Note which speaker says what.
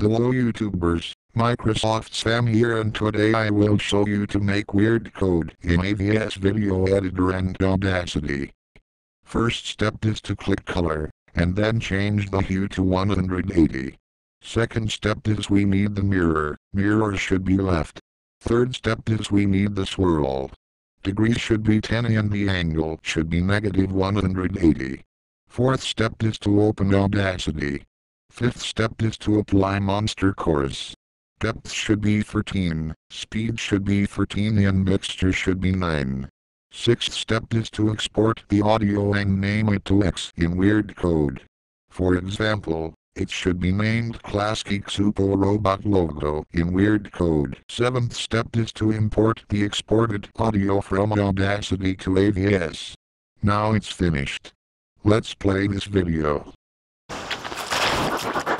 Speaker 1: Hello YouTubers, Microsoft Sam here and today I will show you to make weird code in AVS Video Editor and Audacity. First step is to click color, and then change the hue to 180. Second step is we need the mirror, mirror should be left. Third step is we need the swirl. Degrees should be 10 and the angle should be negative 180. Fourth step is to open Audacity. Fifth step is to apply monster chorus. Depth should be 13, speed should be 13 and mixture should be 9. Sixth step is to export the audio and name it to X in weird code. For example, it should be named Klasky Csupo Robot logo in weird code. Seventh step is to import the exported audio from Audacity to AVS. Now it's finished. Let's play this video. you